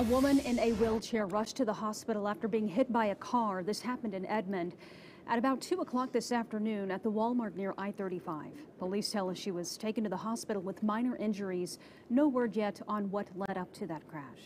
A woman in a wheelchair rushed to the hospital after being hit by a car. This happened in Edmond at about 2 o'clock this afternoon at the Walmart near I-35. Police tell us she was taken to the hospital with minor injuries. No word yet on what led up to that crash.